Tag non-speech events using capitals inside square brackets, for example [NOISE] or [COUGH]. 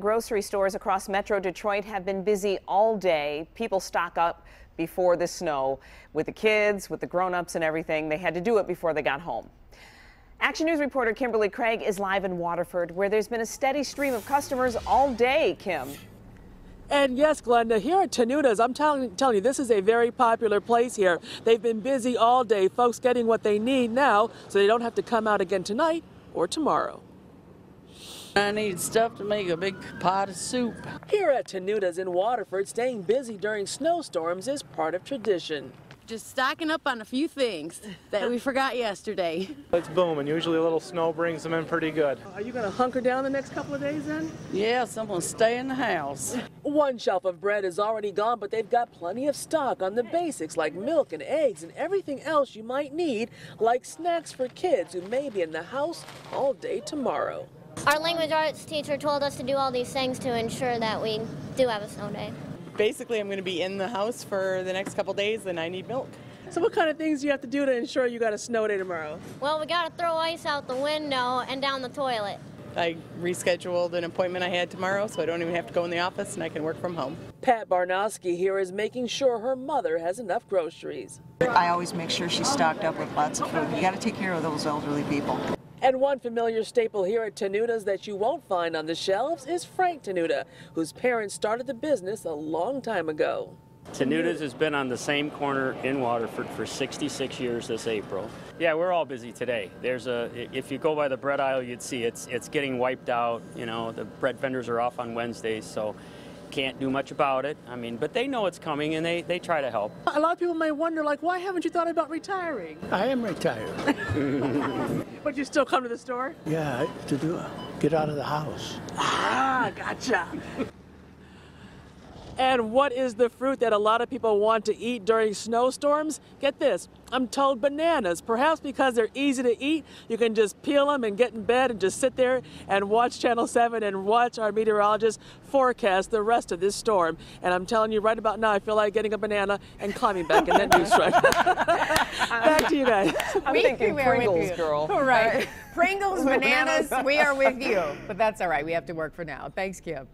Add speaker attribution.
Speaker 1: Grocery stores across Metro Detroit have been busy all day. People stock up before the snow with the kids, with the grown-ups and everything. They had to do it before they got home. Action News reporter Kimberly Craig is live in Waterford where there's been a steady stream of customers all day, Kim.
Speaker 2: And yes, Glenda, here at Tenuta's, I'm telling, telling you, this is a very popular place here. They've been busy all day, folks getting what they need now so they don't have to come out again tonight or tomorrow.
Speaker 3: I need stuff to make a big pot of soup.
Speaker 2: Here at Tenuta's in Waterford, staying busy during snowstorms is part of tradition.
Speaker 4: Just stocking up on a few things that we forgot yesterday.
Speaker 5: It's booming. Usually a little snow brings them in pretty good.
Speaker 2: Are you going to hunker down the next couple of days then?
Speaker 3: Yeah, someone stay in the house.
Speaker 2: One shelf of bread is already gone, but they've got plenty of stock on the basics like milk and eggs and everything else you might need, like snacks for kids who may be in the house all day tomorrow.
Speaker 6: Our language arts teacher told us to do all these things to ensure that we do have a snow day.
Speaker 7: Basically, I'm going to be in the house for the next couple days and I need milk.
Speaker 2: So what kind of things do you have to do to ensure you got a snow day tomorrow?
Speaker 6: Well, we got to throw ice out the window and down the toilet.
Speaker 7: I rescheduled an appointment I had tomorrow, so I don't even have to go in the office and I can work from home.
Speaker 2: Pat Barnowski here is making sure her mother has enough groceries.
Speaker 8: I always make sure she's stocked up with lots of food. You got to take care of those elderly people.
Speaker 2: And one familiar staple here at Tenuta's that you won't find on the shelves is Frank Tenuta, whose parents started the business a long time ago.
Speaker 9: Tenuta's has been on the same corner in Waterford for 66 years this April. Yeah, we're all busy today. There's a if you go by the bread aisle, you'd see it's it's getting wiped out. You know, the bread vendors are off on Wednesdays, so can't do much about it. I mean, but they know it's coming and they, they try to help.
Speaker 2: A lot of people may wonder, like, why haven't you thought about retiring?
Speaker 10: I am retired. [LAUGHS]
Speaker 2: but you still come to the store?
Speaker 10: Yeah, to do get out of the house.
Speaker 2: Ah, gotcha. And what is the fruit that a lot of people want to eat during snowstorms? Get this, I'm told bananas. Perhaps because they're easy to eat, you can just peel them and get in bed and just sit there and watch Channel 7 and watch our meteorologist forecast the rest of this storm. And I'm telling you right about now, I feel like getting a banana and climbing back in that news [LAUGHS] truck. back to you guys.
Speaker 1: I'm
Speaker 11: we,
Speaker 1: thinking
Speaker 11: we
Speaker 1: Pringles, girl.
Speaker 11: All right. [LAUGHS] Pringles, bananas, we are with you. But that's all right. We have to work for now. Thanks, Kim.